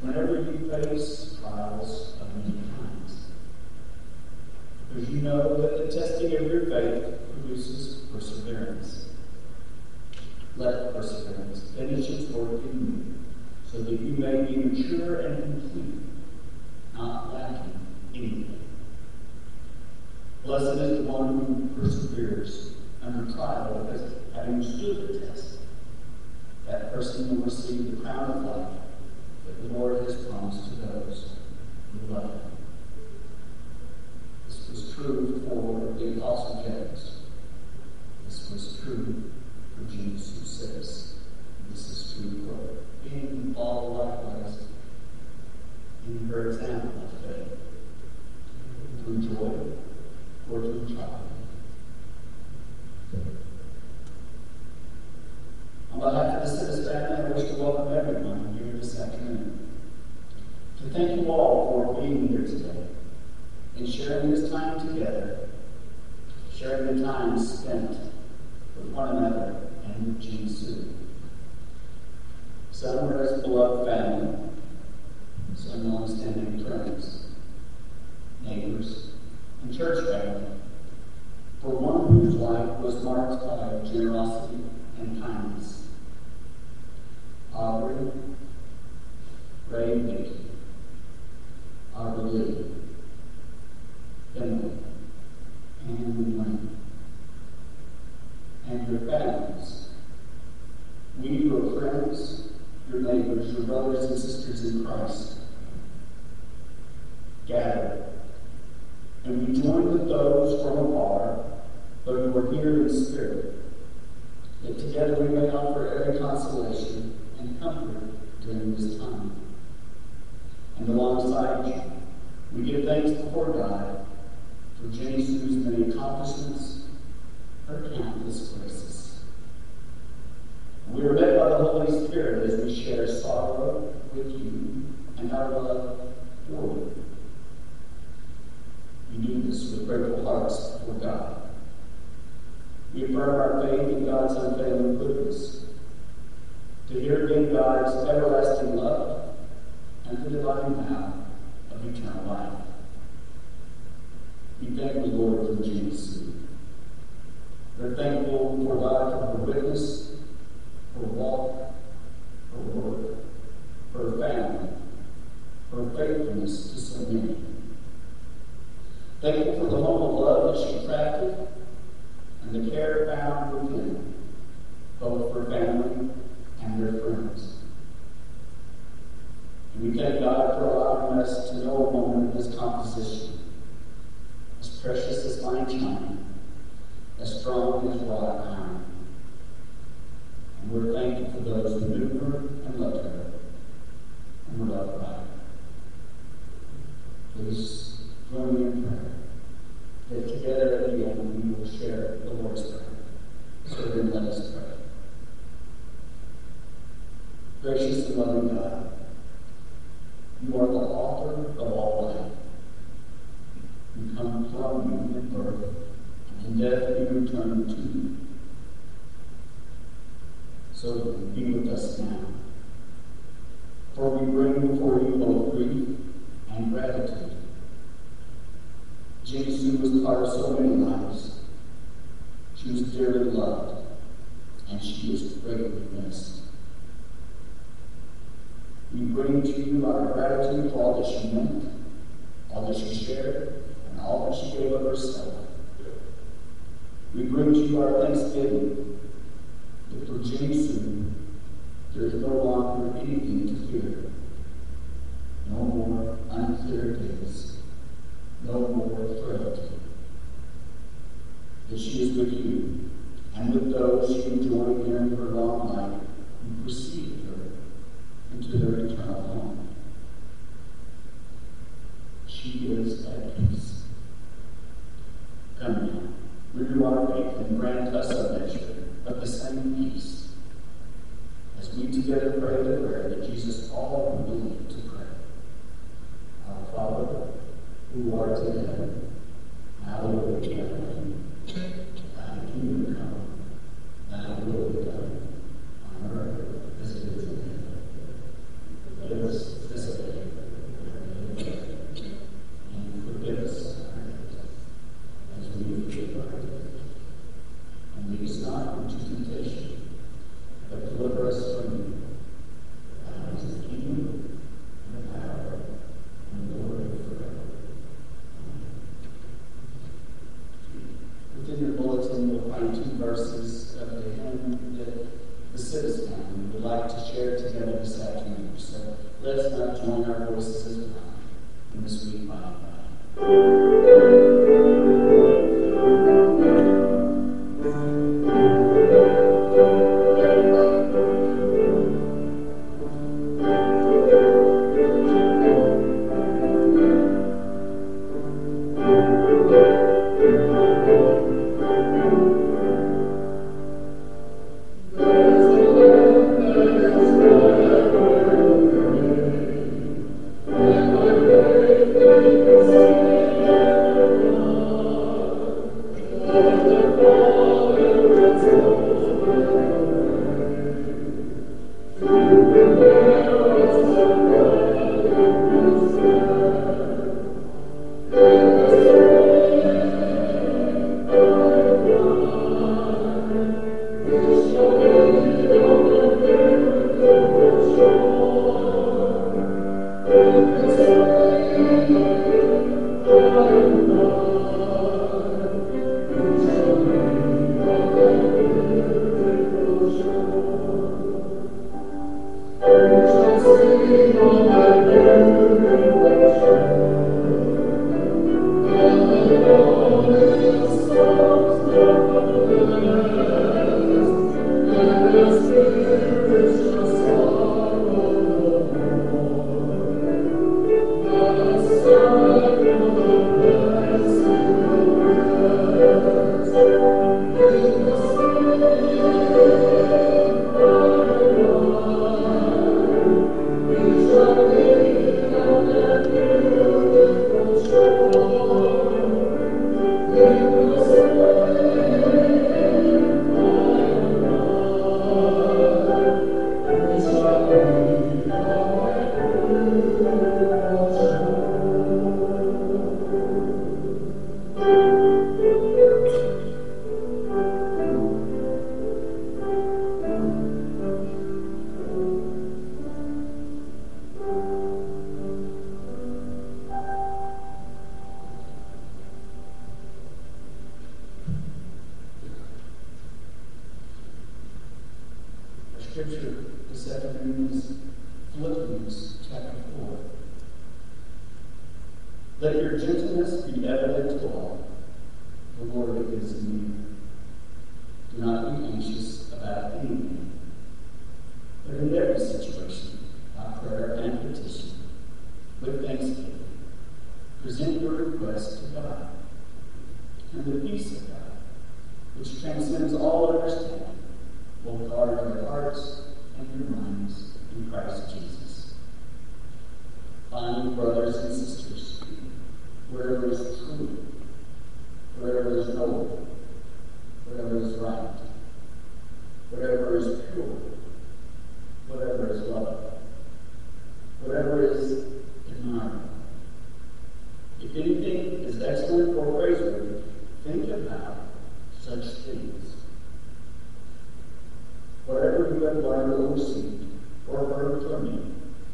whenever you face trials of many kinds. Because you know that the testing of your faith produces perseverance. Let perseverance finish its work in you, so that you may be mature and complete, not lacking anything. Blessed is the one who perseveres under trial, because having stood the test, that person will receive the crown of life the Lord has promised to those who love him. This was true for the Apostle James. This was true for Jesus who says, this is true for being Paul likewise in her example of faith, through joy or through trial. On behalf of the Simmons family, I wish to welcome everyone here this afternoon. To thank you all for being here today and sharing this time together, sharing the time spent with one another and with Jennie Sue. Some are as beloved family, some long-standing friends, neighbors, and church family. For one whose life was marked by generosity and kindness. Aubrey, Ray Mickey, Aubrey Lee, Emily, and Wayne, and your families. We, your friends, your brothers and sisters in Christ, gather, and we join with those from afar, but who are here in spirit, that together we may offer every consolation and comfort during this time. And alongside you, we give thanks before God for Jennie Sue's many accomplishments, her countless graces. We are led by the Holy Spirit as we share sorrow with you and our love for you. We do this with grateful hearts before God. We affirm our faith in God's unfailing goodness to hear again God's everlasting love and the divine vow of eternal life. We thank the Lord for Jesus. We're thankful for God for her witness, her walk, her work, her family, her Thankful for the of love that she crafted and the care found within, both for family and their friends. And we thank God for allowing us to know a woman of this composition, as precious as fine china, as strong as wrought iron. And we're thankful for those who knew her and loved her and were loved by her. Join me in prayer that together at the end we will share the Lord's Prayer. So then let us pray. Gracious and loving God, you are the author of all life. You come from you in birth, and in death you return to you. So then, be with us now. For we bring before you both grief and gratitude. Jennie Sue was part of so many lives. She was dearly loved, and she is greatly missed. We bring to you our gratitude for all that she meant, all that she shared, and that she gave of herself. We bring to you our thanksgiving that for Jesus there is no longer anything to fear. No more unclear days. No more frailty. That she is with you and with those she enjoyed during her long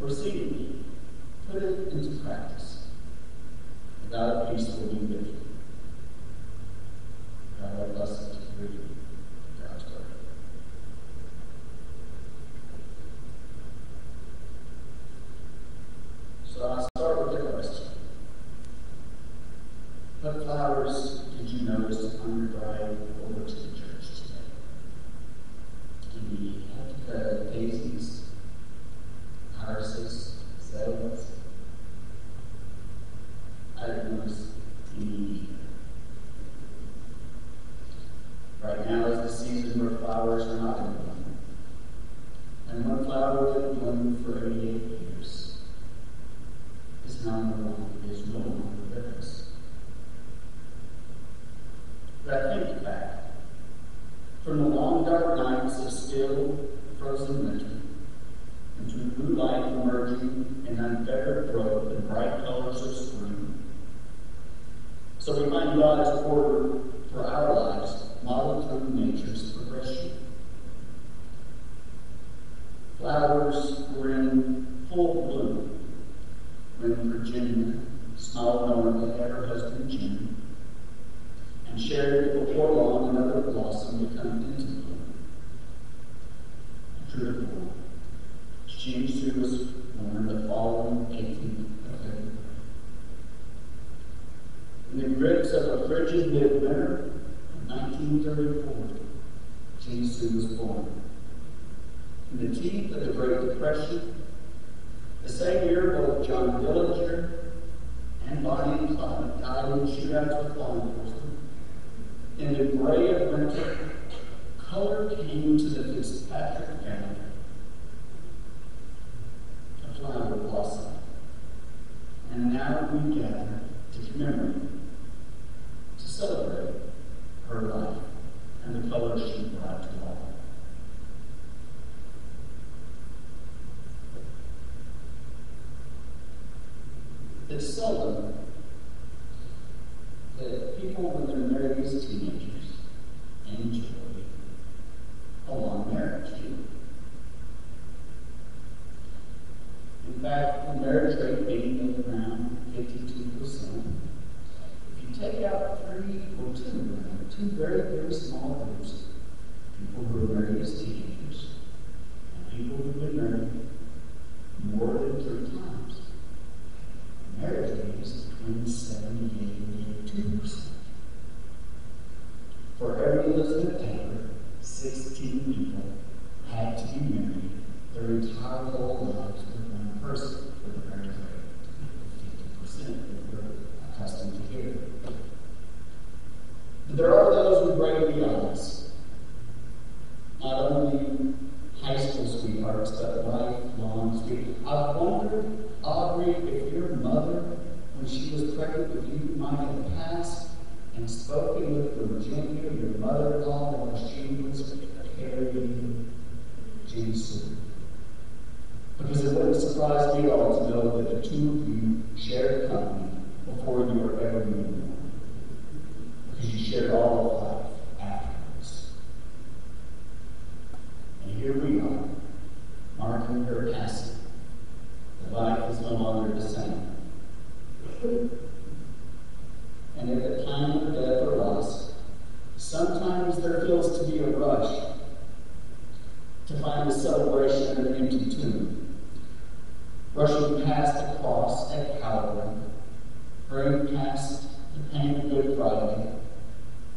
proceeding, put it into practice. And God of peace will be with you. God of you. King Herod born, was born. In the teeth of the Great Depression, the same year both John Dillinger and Bonnie and Clyde died in shootouts with law enforcement. In the gray of winter, color came to the Fitzpatrick family. A flower blossomed, and now we gather to commemorate. nervously and spoken with Virginia, your mother-in-law, and was carrying Jason. Because it wouldn't surprise me all to know that the two of you shared a common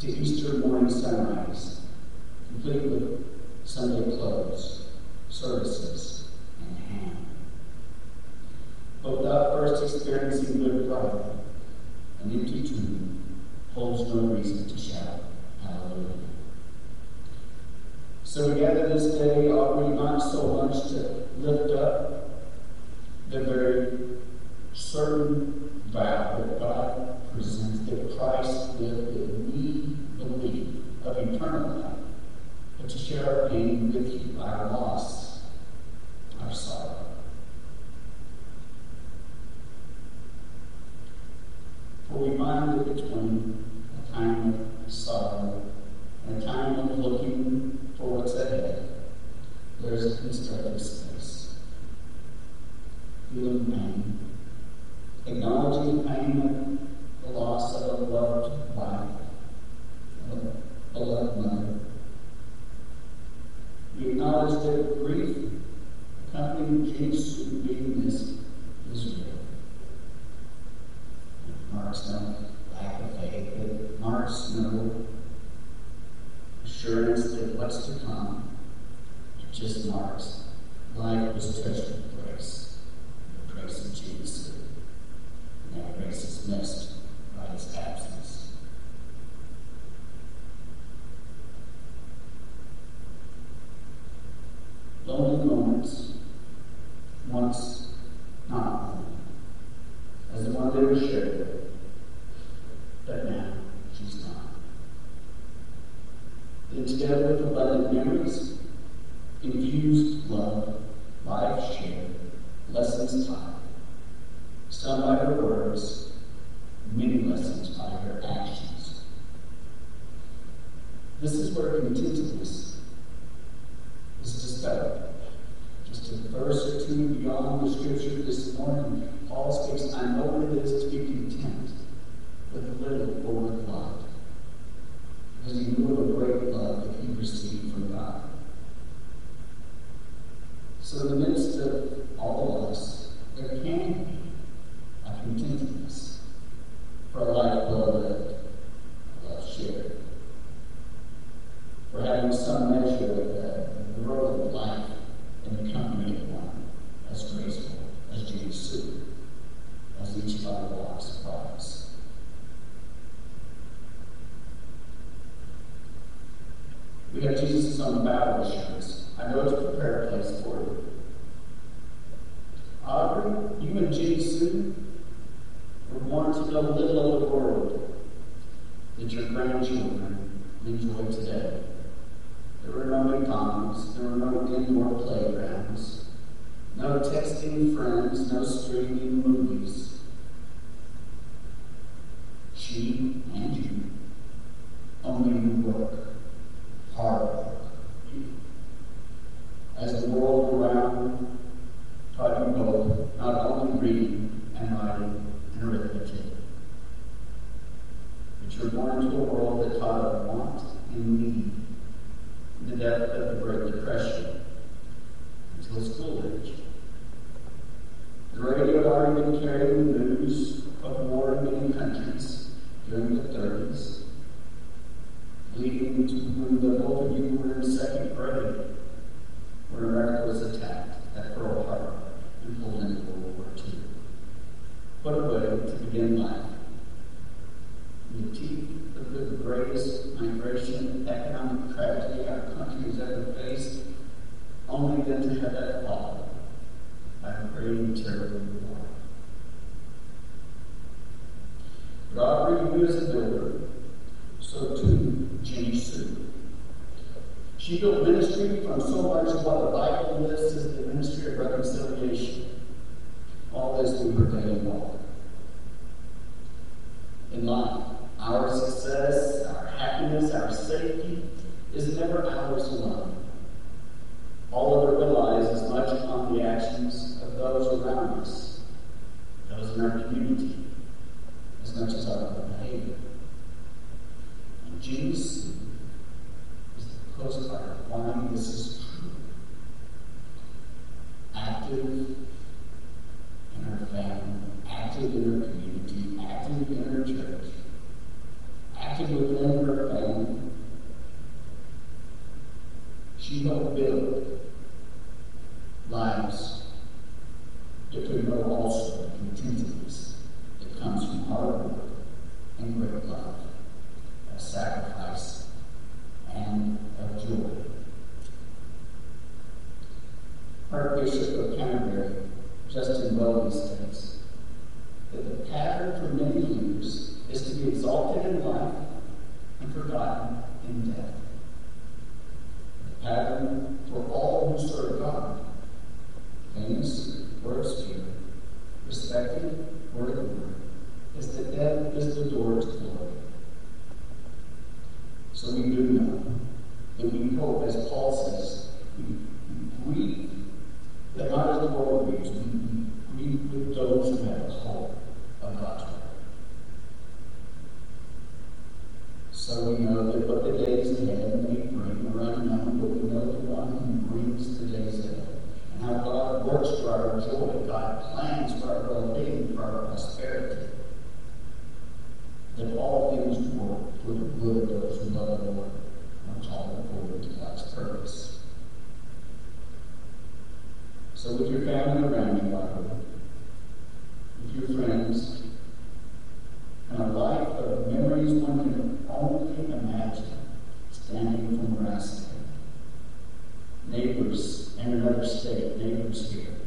to Easter morning sunrise, complete with Sunday clothes, services, and ham. But without first experiencing Good Friday, an empty tomb holds no reason to shout hallelujah. So we gather this day, offering not so much to lift up the very certain which are being defeated by law. once continuous. only only then to have that call, I am praying terribly more. God renewed as a builder, so too Jennie Sue. She built ministry from so much of what the Bible lists as the ministry of reconciliation, all this through her daily walk. In life, that is the door to glory. So we do know that we hope, as Paul says, we grieve, that God is the world grieves, we grieve with those who have other state neighbors here.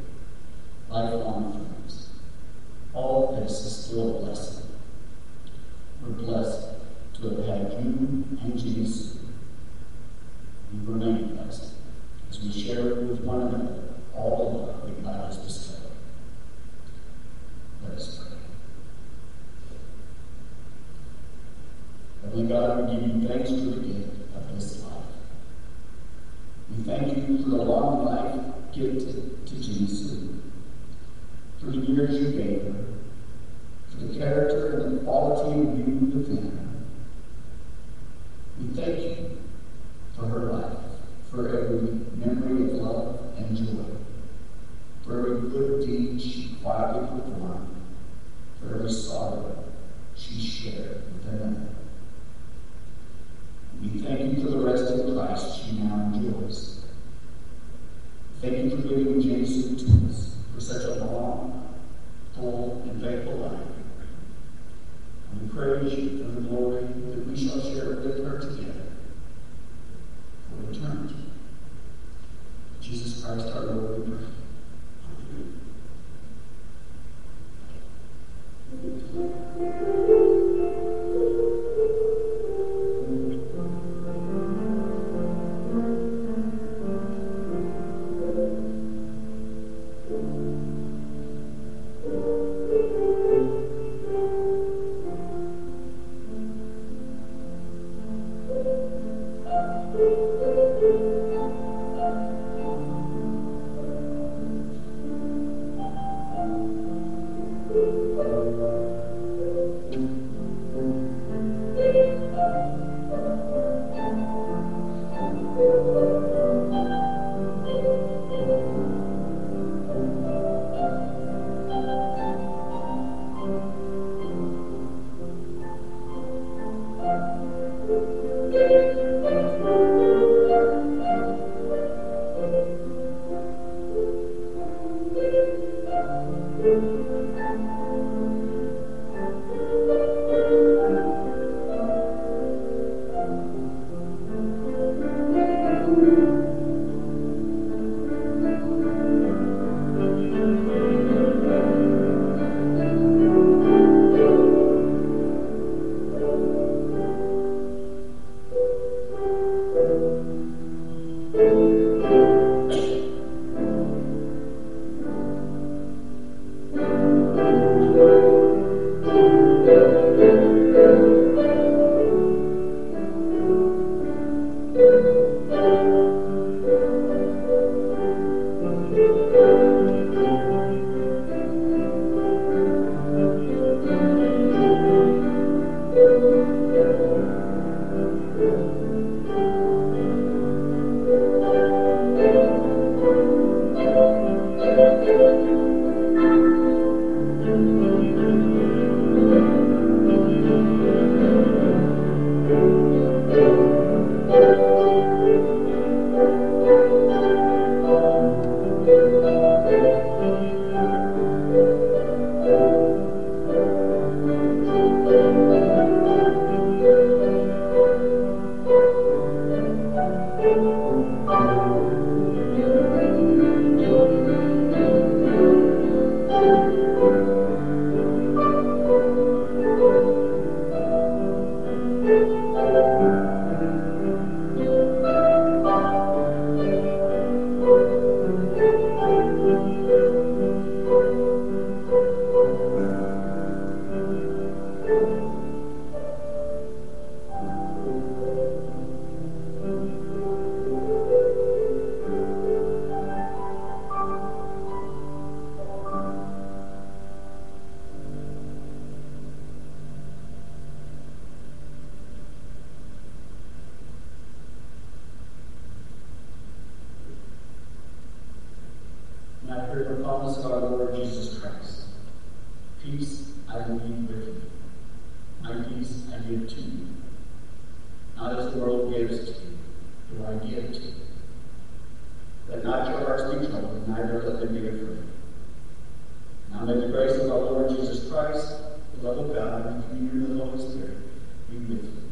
Christ, the love of God, and the communion of the Holy Spirit be with you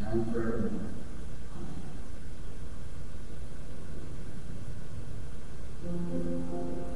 now and forevermore. Amen.